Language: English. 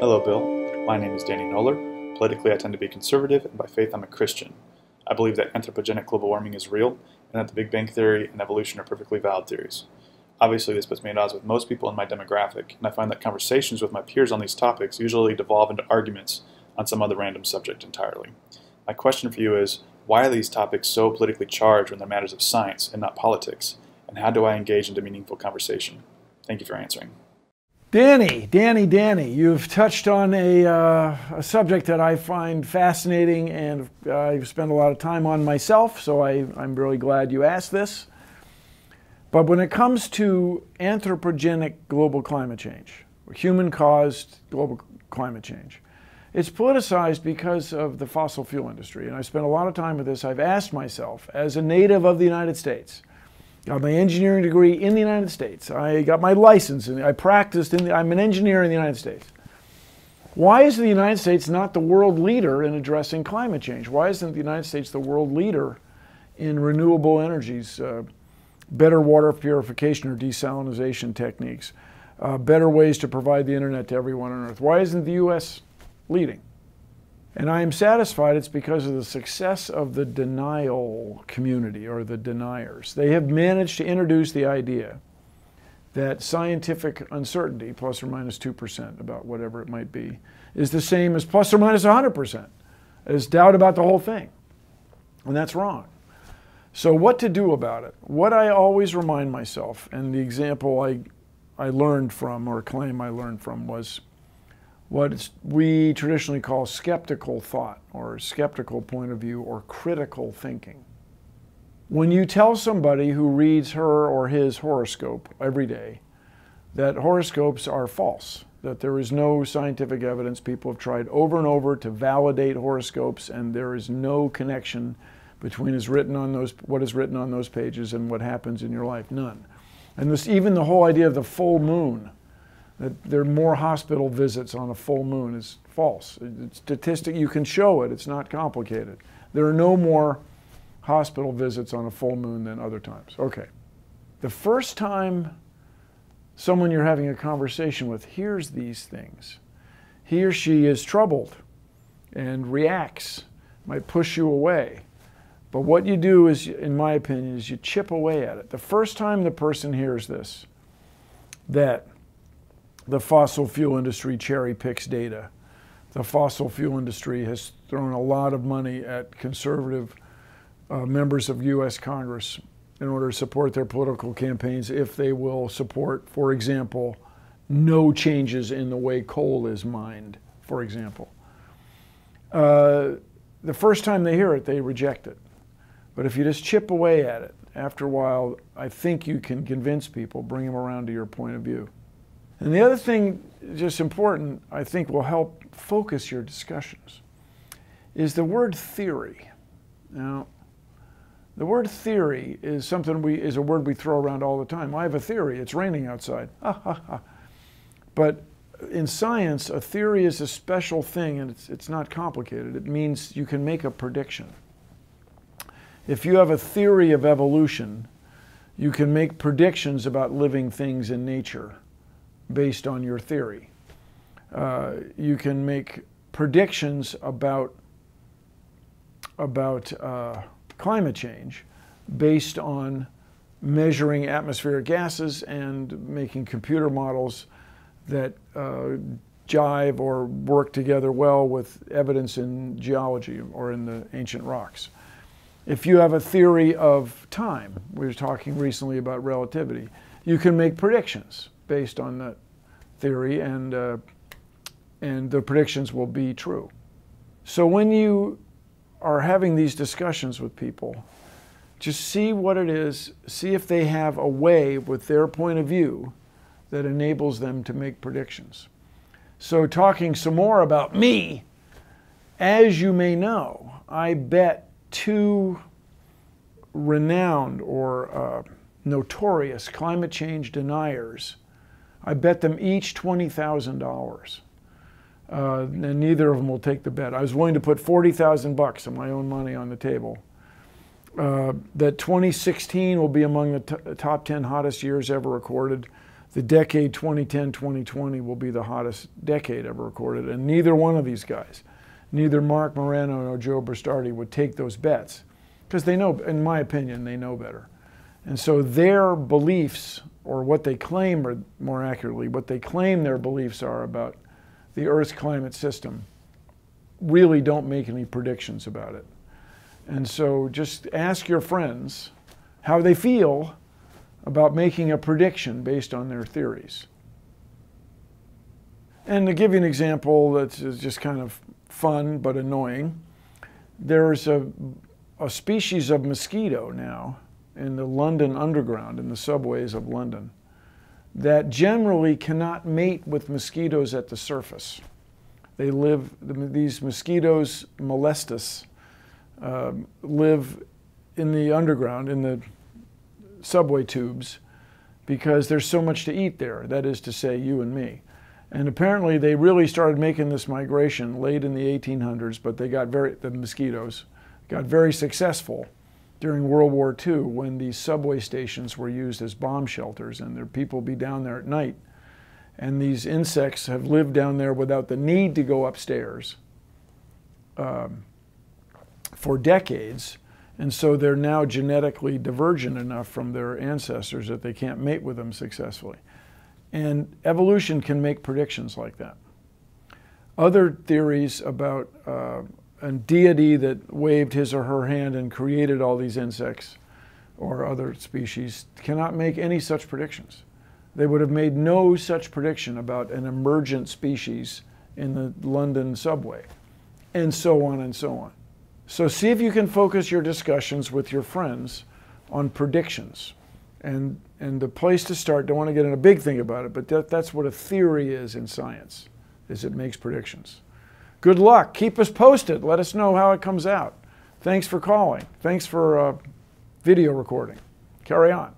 Hello, Bill. My name is Danny Noller. Politically, I tend to be conservative, and by faith, I'm a Christian. I believe that anthropogenic global warming is real, and that the Big Bang Theory and evolution are perfectly valid theories. Obviously, this puts me at odds with most people in my demographic, and I find that conversations with my peers on these topics usually devolve into arguments on some other random subject entirely. My question for you is why are these topics so politically charged when they're matters of science and not politics? And how do I engage into meaningful conversation? Thank you for answering. Danny, Danny, Danny, you've touched on a, uh, a subject that I find fascinating and I've spent a lot of time on myself, so I, I'm really glad you asked this. But when it comes to anthropogenic global climate change, human caused global climate change, it's politicized because of the fossil fuel industry. And I spent a lot of time with this. I've asked myself, as a native of the United States, got my engineering degree in the United States. I got my license and I practiced in the, I'm an engineer in the United States. Why is the United States not the world leader in addressing climate change? Why isn't the United States the world leader in renewable energies, uh, better water purification or desalination techniques, uh, better ways to provide the internet to everyone on earth? Why isn't the U.S. leading? And I am satisfied it's because of the success of the denial community or the deniers. They have managed to introduce the idea that scientific uncertainty, plus or minus 2% about whatever it might be, is the same as plus or minus 100%, as doubt about the whole thing. And that's wrong. So, what to do about it? What I always remind myself, and the example I, I learned from, or claim I learned from, was what we traditionally call skeptical thought or skeptical point of view or critical thinking. When you tell somebody who reads her or his horoscope every day that horoscopes are false, that there is no scientific evidence, people have tried over and over to validate horoscopes, and there is no connection between is written on those, what is written on those pages and what happens in your life. None. And this, even the whole idea of the full moon that there are more hospital visits on a full moon is false. It's statistic, you can show it, it's not complicated. There are no more hospital visits on a full moon than other times. Okay. The first time someone you're having a conversation with hears these things, he or she is troubled and reacts, might push you away. But what you do is, in my opinion, is you chip away at it. The first time the person hears this, that the fossil fuel industry cherry picks data. The fossil fuel industry has thrown a lot of money at conservative uh, members of U.S. Congress in order to support their political campaigns if they will support, for example, no changes in the way coal is mined, for example. Uh, the first time they hear it, they reject it. But if you just chip away at it, after a while, I think you can convince people, bring them around to your point of view. And the other thing, just important, I think will help focus your discussions, is the word theory. Now, the word theory is something we is a word we throw around all the time. I have a theory. It's raining outside. but in science, a theory is a special thing, and it's, it's not complicated. It means you can make a prediction. If you have a theory of evolution, you can make predictions about living things in nature based on your theory. Uh, you can make predictions about, about uh, climate change based on measuring atmospheric gases and making computer models that uh, jive or work together well with evidence in geology or in the ancient rocks. If you have a theory of time, we were talking recently about relativity, you can make predictions based on that theory, and, uh, and the predictions will be true. So when you are having these discussions with people, just see what it is, see if they have a way with their point of view that enables them to make predictions. So, talking some more about me, as you may know, I bet two renowned or uh, notorious climate change deniers I bet them each $20,000. Uh, and neither of them will take the bet. I was willing to put 40,000 bucks of my own money on the table. Uh, that 2016 will be among the top 10 hottest years ever recorded. the decade 2010 2020 will be the hottest decade ever recorded. And neither one of these guys, neither Marc Morano nor Joe Bastardi, would take those bets because they know, in my opinion, they know better. And so their beliefs, or what they claim, or more accurately, what they claim their beliefs are about the Earth's climate system, really don't make any predictions about it. And so just ask your friends how they feel about making a prediction based on their theories. And to give you an example that's just kind of fun but annoying, there's a, a species of mosquito now in the London Underground, in the subways of London, that generally cannot mate with mosquitoes at the surface. They live, these mosquitoes, molestus, uh, live in the underground, in the subway tubes, because there's so much to eat there, that is to say, you and me. And apparently they really started making this migration late in the 1800s, but they got very, the mosquitoes got very successful during World War II when these subway stations were used as bomb shelters and there people be down there at night. And these insects have lived down there without the need to go upstairs um, for decades. And so they're now genetically divergent enough from their ancestors that they can't mate with them successfully. And evolution can make predictions like that. Other theories about uh, a deity that waved his or her hand and created all these insects or other species cannot make any such predictions. They would have made no such prediction about an emergent species in the London subway, and so on and so on. So see if you can focus your discussions with your friends on predictions. And, and the place to start, don't want to get in a big thing about it, but that, that's what a theory is in science, is it makes predictions. Good luck. Keep us posted. Let us know how it comes out. Thanks for calling. Thanks for uh, video recording. Carry on.